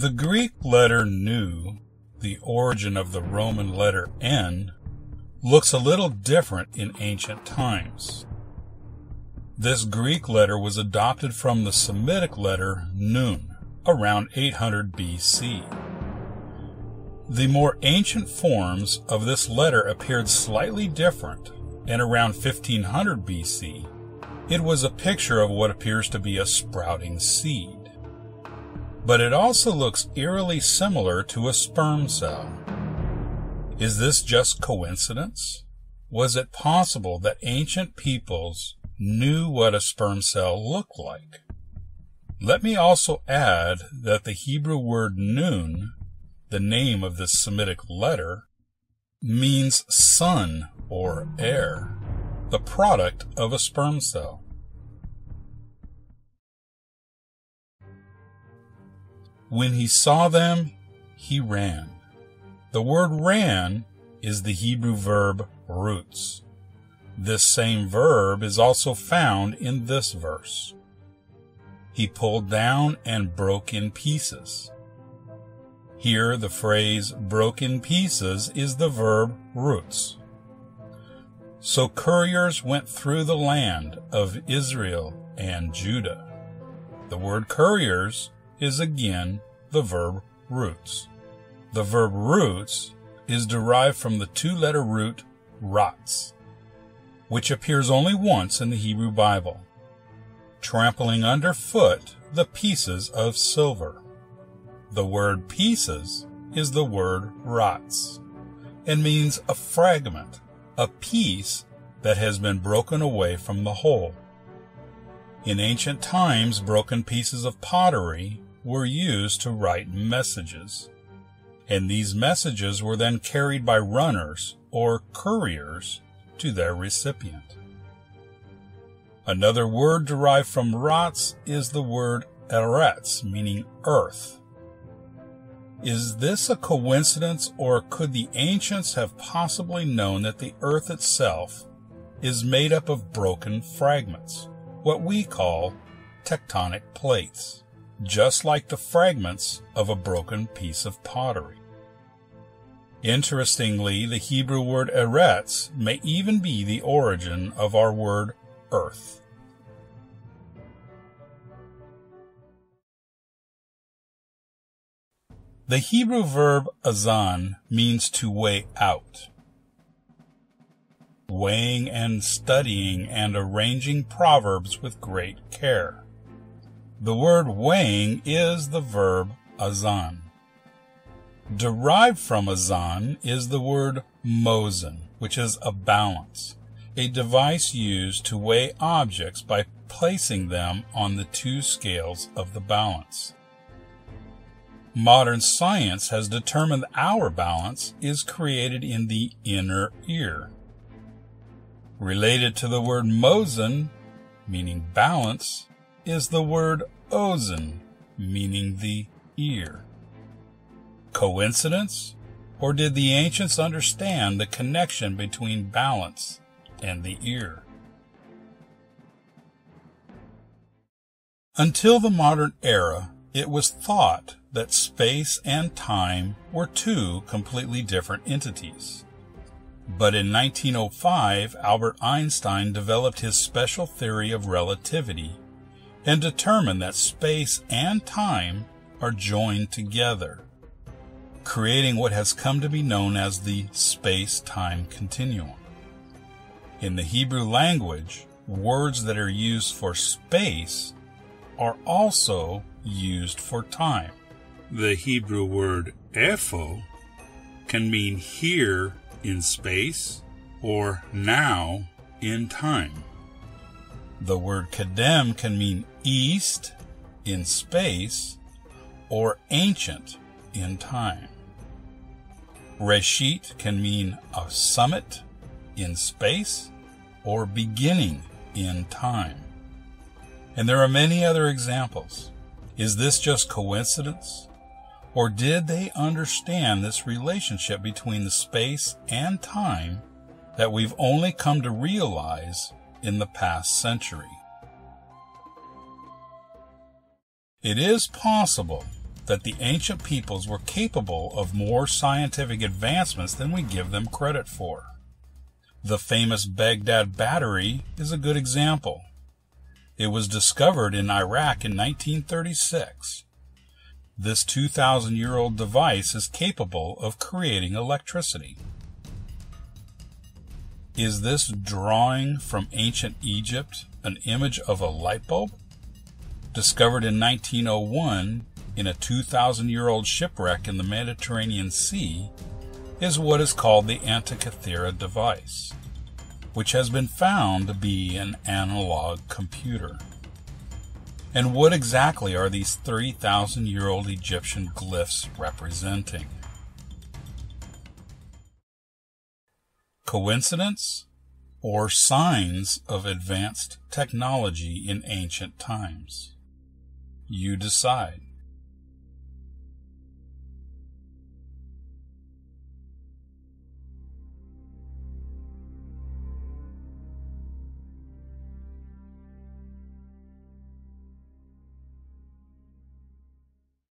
The Greek letter nu, the origin of the Roman letter N, looks a little different in ancient times. This Greek letter was adopted from the Semitic letter Nun around 800 BC. The more ancient forms of this letter appeared slightly different, and around 1500 BC, it was a picture of what appears to be a sprouting seed but it also looks eerily similar to a sperm cell. Is this just coincidence? Was it possible that ancient peoples knew what a sperm cell looked like? Let me also add that the Hebrew word nun, the name of this Semitic letter, means son or heir, the product of a sperm cell. When he saw them, he ran. The word ran is the Hebrew verb roots. This same verb is also found in this verse. He pulled down and broke in pieces. Here the phrase broke in pieces is the verb roots. So couriers went through the land of Israel and Judah. The word couriers is again the verb roots. The verb roots is derived from the two-letter root rots, which appears only once in the Hebrew Bible, trampling underfoot the pieces of silver. The word pieces is the word rots and means a fragment, a piece that has been broken away from the whole. In ancient times, broken pieces of pottery were used to write messages. And these messages were then carried by runners or couriers to their recipient. Another word derived from rots is the word eretz, meaning earth. Is this a coincidence or could the ancients have possibly known that the earth itself is made up of broken fragments, what we call tectonic plates? Just like the fragments of a broken piece of pottery. Interestingly, the Hebrew word eretz may even be the origin of our word earth. The Hebrew verb azan means to weigh out. Weighing and studying and arranging proverbs with great care. The word weighing is the verb azan. Derived from azan is the word mozen, which is a balance, a device used to weigh objects by placing them on the two scales of the balance. Modern science has determined our balance is created in the inner ear. Related to the word mozen, meaning balance, is the word ozen, meaning the ear. Coincidence? Or did the ancients understand the connection between balance and the ear? Until the modern era, it was thought that space and time were two completely different entities. But in 1905, Albert Einstein developed his special theory of relativity and determine that space and time are joined together, creating what has come to be known as the space-time continuum. In the Hebrew language, words that are used for space are also used for time. The Hebrew word epho can mean here in space or now in time. The word kadem can mean east in space or ancient in time. Reshit can mean a summit in space or beginning in time. And there are many other examples. Is this just coincidence? Or did they understand this relationship between the space and time that we've only come to realize in the past century. It is possible that the ancient peoples were capable of more scientific advancements than we give them credit for. The famous Baghdad Battery is a good example. It was discovered in Iraq in 1936. This 2,000 year old device is capable of creating electricity. Is this drawing from ancient Egypt an image of a light bulb? Discovered in 1901 in a 2,000 year old shipwreck in the Mediterranean Sea, is what is called the Antikythera device, which has been found to be an analog computer. And what exactly are these 3,000 year old Egyptian glyphs representing? Coincidence or signs of advanced technology in ancient times? You decide.